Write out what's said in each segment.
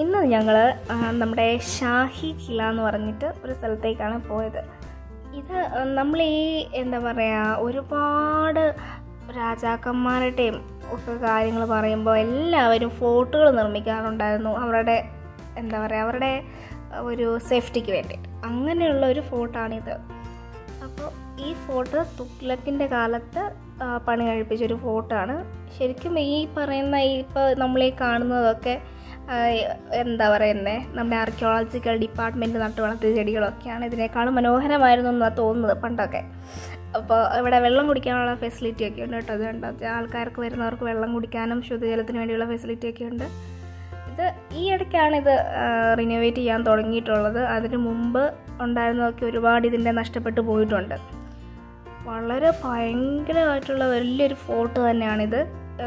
ഇന്ന് ഞങ്ങൾ നമ്മുടെ ഷാഹി കില എന്ന് പറഞ്ഞിട്ട് ഒരു സ്ഥലത്തേക്കാണ് പോയത്. ഇത് നമ്മൾ ഈ എന്താ പറയുക ഒരുപാട് രാജാക്കന്മാരുടെയും ഒക്കെ കാര്യങ്ങൾ പറയുമ്പോൾ എല്ലാവരും ഫോർട്ടുകൾ നിർമ്മിക്കാറുണ്ടായിരുന്നു. അവരുടെ എന്താ പറയുക അവരുടെ ഒരു സേഫ്റ്റിക്ക് വേണ്ടി. അങ്ങനെയുള്ള ഒരു ഫോർട്ടാണിത് അപ്പോൾ ഈ ഫോർട്ട് തുഗ്ലക്കിന്റെ കാലത്ത് പണി കഴിപ്പിച്ച ഒരു ഫോർട്ടാണ് ശരിക്കും ഈ പറയുന്ന ഈ ഇപ്പോൾ നമ്മൾ ഈ കാണുന്നതൊക്കെ എന്താ പറയുന്നത് നമ്മുടെ ആർക്കിയോളജിക്കൽ ഡിപ്പാർട്ട്മെന്റ് നട്ടു വളർത്തിയ ചെടികളൊക്കെയാണ് ഇതിനേക്കാളും മനോഹരമായിരുന്നു എന്നാണ് തോന്നുന്നത് പണ്ടൊക്കെ. അപ്പോൾ ഇവിടെ വെള്ളം കുടിക്കാനുള്ള ഫെസിലിറ്റി ഒക്കെ ഉണ്ട് കേട്ടോ അത് കണ്ടോ ആൾക്കാർക്ക് വരുന്നവർക്ക് വെള്ളം കുടിക്കാനും ശുദ്ധജലത്തിന് വേണ്ടിയുള്ള ഫെസിലിറ്റി ഒക്കെ ഉണ്ട്. ഇത് ഈ ഇടയ്ക്കാണ് ഇത് റിനോവേറ്റ് ചെയ്യാൻ തുടങ്ങിയിട്ടുള്ളത്. അതിന് മുമ്പ് ഉണ്ടായിരുന്നതൊക്കെ ഒരുപാട് ഇതിന്റെ നഷ്ടപ്പെട്ടു പോയിട്ടുണ്ട്. വളരെ ഭയങ്കരമായിട്ടുള്ള വലിയൊരു ഫോട്ടോ തന്നെയാണിത്.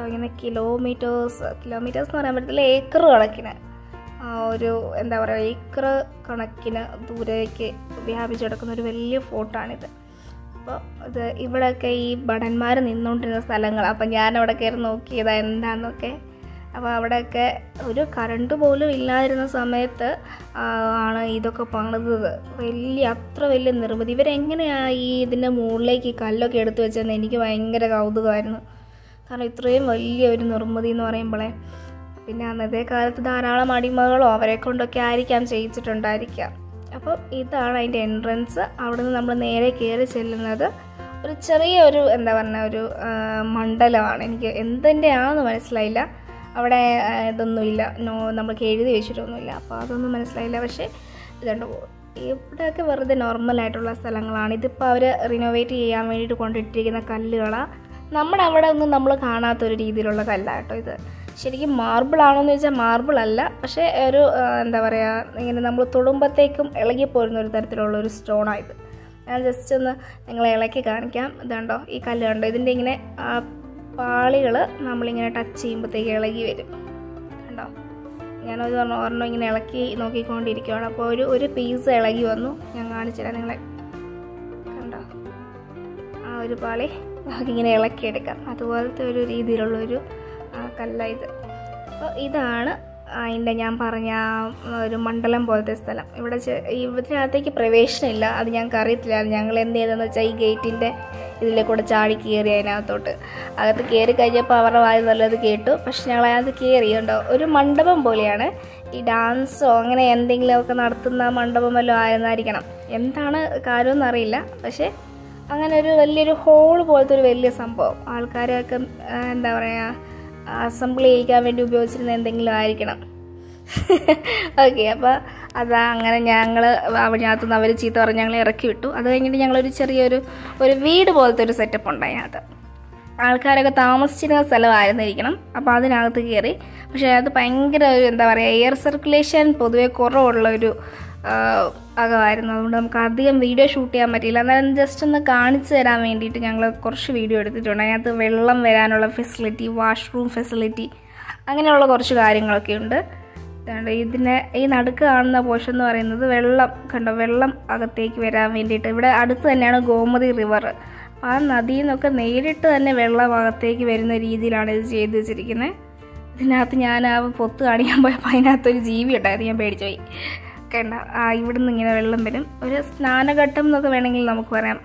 ഇങ്ങനെ കിലോമീറ്റേഴ്സ് കിലോമീറ്റേഴ്സ് എന്ന് പറയാൻ പറ്റത്തില്ല ഏക്കർ കണക്കിന്. ഒരു എന്താ പറയുക ഏക്കർ കണക്കിന് ദൂരേക്ക് വ്യാപിച്ചു കിടക്കുന്ന ഒരു വലിയ ഫോർട്ടാണിത് അപ്പോൾ ഇത് ഇവിടെയൊക്കെ ഈ ഭടന്മാർ നിന്നുകൊണ്ടിരുന്ന സ്ഥലങ്ങൾ. അപ്പം ഞാൻ അവിടെ കയറി നോക്കിയതാ എന്താണെന്നൊക്കെ അപ്പോൾ അവിടെയൊക്കെ ഒരു കറണ്ട് പോലും ഇല്ലാതിരുന്ന സമയത്ത് ആണ് ഇതൊക്കെ പണിതത്. വലിയ അത്ര വലിയ നിർമ്മിതി. ഇവരെങ്ങനെയാണ് ഈ ഇതിന്റെ മുകളിലേക്ക് കല്ലൊക്കെ എടുത്തു വെച്ചതെന്ന് എനിക്ക് ഭയങ്കര കൗതുകമായിരുന്നു. കാരണം ഇത്രയും വലിയ ഒരു നിർമ്മിതി എന്ന് പറയുമ്പോഴേ പിന്നെ അന്നത്തെ കാലത്ത് ധാരാളം അടിമകളോ അവരെ കൊണ്ടൊക്കെ ആയിരിക്കാം ചെയ്യിച്ചിട്ടുണ്ടായിരിക്കാം അപ്പോൾ ഇതാണ് അതിന്റെ എൻട്രൻസ് അവിടെ നിന്ന് നമ്മൾ നേരെ കയറി ചെല്ലുന്നത് ഒരു ചെറിയ ഒരു എന്താ പറഞ്ഞ ഒരു മണ്ഡലമാണ്. എനിക്ക് എന്തിന്റെ ആണെന്ന് മനസ്സിലായില്ല. അവിടെ ഇതൊന്നുമില്ല. നോ നമ്മൾക്ക് എഴുതി വെച്ചിട്ടൊന്നുമില്ല. അപ്പോൾ അതൊന്നും മനസ്സിലായില്ല. പക്ഷേ ഇതുണ്ട്. ഇവിടെയൊക്കെ വെറുതെ നോർമലായിട്ടുള്ള സ്ഥലങ്ങളാണ്. ഇതിപ്പോൾ അവർ റിനോവേറ്റ് ചെയ്യാൻ വേണ്ടിയിട്ട് കൊണ്ടിട്ടിരിക്കുന്ന കല്ലുകളാണ് നമ്മുടെ അവിടെ ഒന്നും നമ്മൾ കാണാത്തൊരു രീതിയിലുള്ള കല്ലാണ് കേട്ടോ ഇത്. ശരിക്കും മാർബിൾ ആണോ എന്ന് ചോദിച്ചാൽ മാർബിൾ അല്ല. പക്ഷേ ഒരു എന്താ പറയുക ഇങ്ങനെ നമ്മൾ തൊടുമ്പത്തേക്കും ഇളകി പോരുന്ന ഒരു തരത്തിലുള്ള ഒരു സ്റ്റോണാണ് ഇത്. ഞാൻ ജസ്റ്റ് ഒന്ന് നിങ്ങളെ ഇളക്കി കാണിക്കാം. ഇതുണ്ടോ ഈ കല്ല് കണ്ടോ? ഇതിന്റെ ഇങ്ങനെ പാളികൾ നമ്മളിങ്ങനെ ടച്ച് ചെയ്യുമ്പോഴത്തേക്ക് ഇളകി വരും. കണ്ടോ? ഞാനത് ഒരെണ്ണം ഇങ്ങനെ ഇളക്കി നോക്കിക്കൊണ്ടിരിക്കുകയാണ് അപ്പോൾ ഒരു ഒരു പീസ് ഇളകി വന്നു. ഞാൻ കാണിച്ചുതരാം നിങ്ങളെ. കണ്ടോ? ആ ഒരു പാളി. നമുക്കിങ്ങനെ ഇളക്കിയെടുക്കാം. അതുപോലത്തെ ഒരു രീതിയിലുള്ളൊരു കല്ല ഇത് അപ്പോൾ ഇതാണ് അതിന്റെ ഞാൻ പറഞ്ഞ ഒരു മണ്ഡലം പോലത്തെ സ്ഥലം. ഇവിടെ ഇതിനകത്തേക്ക് പ്രവേശനമില്ല. അത് ഞങ്ങൾക്ക് അറിയത്തില്ല ഞങ്ങൾ എന്ത് ചെയ്തതെന്ന് വെച്ചാൽ ഈ ഗേറ്റിന്റെ ഇതിലെ കൂടെ ചാടി കയറി അതിനകത്തോട്ട്. അകത്ത് കയറി കഴിഞ്ഞപ്പോൾ അവരുടെ വായു നല്ലത് കേട്ടു. പക്ഷെ ഞങ്ങൾ അതിനകത്ത് കയറി. ഉണ്ടോ ഒരു മണ്ഡപം പോലെയാണ്. ഈ ഡാൻസോ അങ്ങനെ എന്തെങ്കിലുമൊക്കെ നടത്തുന്ന മണ്ഡപം വല്ലതും ആയിരുന്നായിരിക്കണം. എന്താണ് കാര്യമെന്നറിയില്ല പക്ഷേ അങ്ങനെ ഒരു വലിയൊരു ഹോൾ പോലത്തെ ഒരു വലിയ സംഭവം. ആൾക്കാരെയൊക്കെ എന്താ പറയുക അസംബിൾ ചെയ്യിക്കാൻ വേണ്ടി ഉപയോഗിച്ചിരുന്ന എന്തെങ്കിലും ആയിരിക്കണം. ഓക്കെ അപ്പോൾ അതാ അങ്ങനെ ഞങ്ങൾ നിന്ന് അവർ ചീത്ത പറഞ്ഞ് ഞങ്ങൾ ഇറക്കി വിട്ടു. അത് കഴിഞ്ഞിട്ട് ഞങ്ങളൊരു ചെറിയൊരു ഒരു വീട് പോലത്തെ ഒരു സെറ്റപ്പ് ഉണ്ട് അതിനകത്ത്. ആൾക്കാരൊക്കെ താമസിച്ചിരുന്ന സ്ഥലമായിരുന്നിരിക്കണം അപ്പോൾ അതിനകത്ത് കയറി പക്ഷേ അത് ഭയങ്കര ഒരു എന്താ പറയുക എയർ സർക്കുലേഷൻ പൊതുവെ കുറവുള്ള ഒരു അകമായിരുന്നു. അതുകൊണ്ട് നമുക്ക് അധികം വീഡിയോ ഷൂട്ട് ചെയ്യാൻ പറ്റിയില്ല. എന്നാലും ജസ്റ്റ് ഒന്ന് കാണിച്ചു തരാൻ വേണ്ടിയിട്ട് ഞങ്ങൾ കുറച്ച് വീഡിയോ എടുത്തിട്ടുണ്ട്. അതിനകത്ത് വെള്ളം വരാനുള്ള ഫെസിലിറ്റി വാഷ്റൂം ഫെസിലിറ്റി അങ്ങനെയുള്ള കുറച്ച് കാര്യങ്ങളൊക്കെ ഉണ്ട്. ഇതിനെ ഈ നടുക്ക് കാണുന്ന പോഷൻ എന്ന് പറയുന്നത് വെള്ളം കണ്ടോ? വെള്ളം അകത്തേക്ക് വരാൻ വേണ്ടിയിട്ട്. ഇവിടെ അടുത്ത് തന്നെയാണ് ഗോമതി റിവർ ആ നദിയിൽ നിന്നൊക്കെ നേരിട്ട് തന്നെ വെള്ളം അകത്തേക്ക് വരുന്ന രീതിയിലാണ് ഇത് ചെയ്തു വെച്ചിരിക്കുന്നത് ഇതിനകത്ത് ഞാൻ ആ പൊത്ത് കാണിക്കാൻ പോയപ്പോൾ അതിനകത്തൊരു ജീവി ഉണ്ടായിരുന്നു. ഞാൻ പേടിച്ചു പോയി. കണ്ട ആ ഇവിടുന്ന് ഇങ്ങനെ വെള്ളം വരും. ഒരു സ്നാനഘട്ടം എന്നൊക്കെ വേണമെങ്കിൽ നമുക്ക് പറയാം.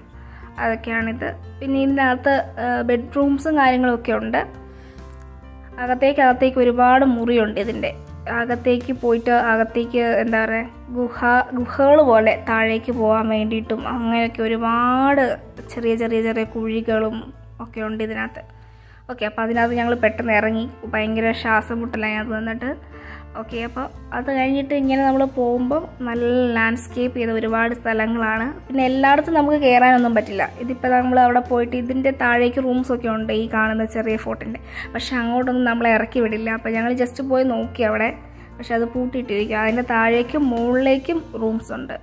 അതൊക്കെയാണിത്. പിന്നെ ഇതിനകത്ത് ബെഡ്റൂംസും കാര്യങ്ങളും ഒക്കെ ഉണ്ട്. അകത്തേക്ക് അകത്തേക്ക് ഒരുപാട് മുറിയുണ്ട് ഇതിന്റെ. അകത്തേക്ക് പോയിട്ട് അകത്തേക്ക് എന്താ പറയുക ഗുഹ ഗുഹകൾ പോലെ താഴേക്ക് പോകാൻ വേണ്ടിയിട്ടും അങ്ങനെയൊക്കെ ഒരുപാട് ചെറിയ ചെറിയ ചെറിയ കുഴികളും ഒക്കെ ഉണ്ട് ഇതിനകത്ത്. ഓക്കെ അപ്പോൾ അതിനകത്ത് ഞങ്ങൾ പെട്ടെന്ന് ഇറങ്ങി. ഭയങ്കര ശ്വാസം മുട്ടലായി അത് നിന്നിട്ട്. ഓക്കെ അപ്പോൾ അത് കഴിഞ്ഞിട്ട് ഇങ്ങനെ നമ്മൾ പോകുമ്പോൾ നല്ല ലാൻഡ്സ്കേപ്പ് ചെയ്ത ഒരുപാട് സ്ഥലങ്ങളാണ്. പിന്നെ എല്ലായിടത്തും നമുക്ക് കയറാനൊന്നും പറ്റില്ല. ഇതിപ്പോൾ നമ്മൾ അവിടെ പോയിട്ട് ഇതിന്റെ താഴേക്ക് റൂംസൊക്കെ ഉണ്ട് ഈ കാണുന്ന ചെറിയ ഫോർട്ടിന്റെ പക്ഷേ അങ്ങോട്ടൊന്നും നമ്മളെ ഇറക്കി വിടില്ല. അപ്പോൾ ഞങ്ങൾ ജസ്റ്റ് പോയി നോക്കി അവിടെ. പക്ഷെ അത് പൂട്ടിയിട്ടിരിക്കുക അതിന്റെ താഴേക്കും മുകളിലേക്കും റൂംസ് ഉണ്ട്.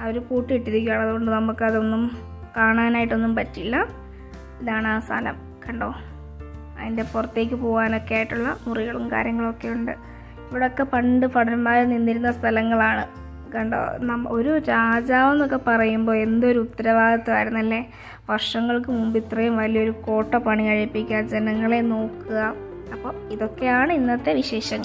അവർ പൂട്ടിയിട്ടിരിക്കുകയാണ്. അതുകൊണ്ട് നമുക്കതൊന്നും കാണാനായിട്ടൊന്നും പറ്റില്ല. ഇതാണ് ആ സ്ഥലം. കണ്ടോ? അതിന്റെ പുറത്തേക്ക് പോകാനൊക്കെ ആയിട്ടുള്ള മുറികളും കാര്യങ്ങളൊക്കെ ഉണ്ട്. ഇവിടെയൊക്കെ പണ്ട് ഭടന്മാർ നിന്നിരുന്ന സ്ഥലങ്ങളാണ്. കണ്ടോ? നമ്മ ഒരു രാജാവെന്നൊക്കെ പറയുമ്പോൾ എന്തൊരു ഉത്തരവാദിത്വമായിരുന്നല്ലേ? വർഷങ്ങൾക്ക് മുമ്പ് ഇത്രയും വലിയൊരു കോട്ട പണി കഴിപ്പിക്കുക ജനങ്ങളെ നോക്കുക. അപ്പോൾ ഇതൊക്കെയാണ് ഇന്നത്തെ വിശേഷം